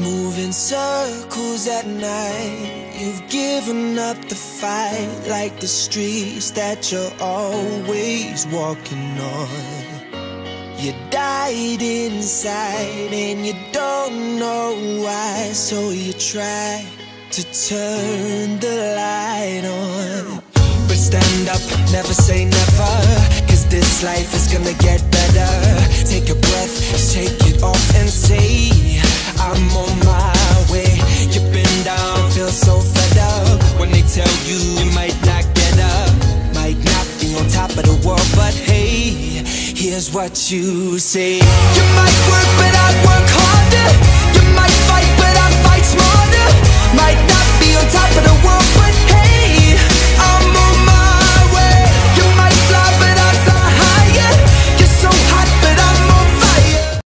Moving circles at night. You've given up the fight like the streets that you're always walking on. You died inside and you don't know why, so you try to turn the light on. But stand up, never say never, cause this life is gonna get better. Take a breath, but hey, here's what you say. You might work,